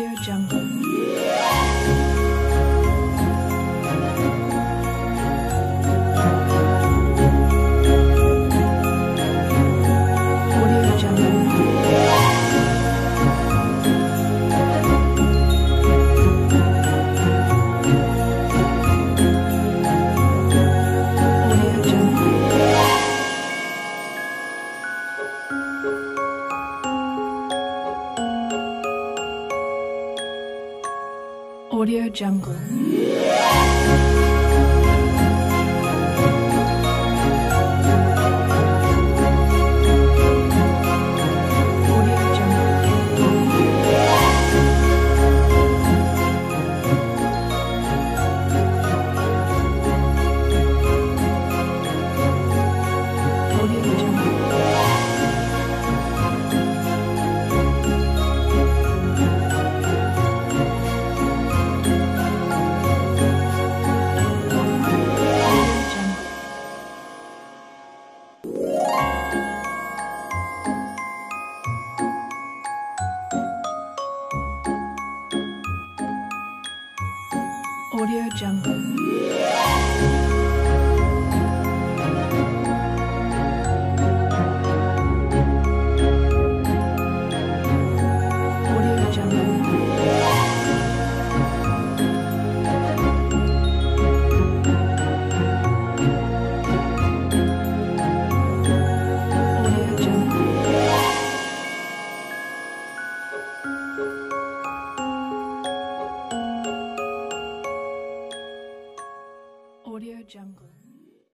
your Jungle. Audio Jungle. Audio Jungle. Audio Jungle.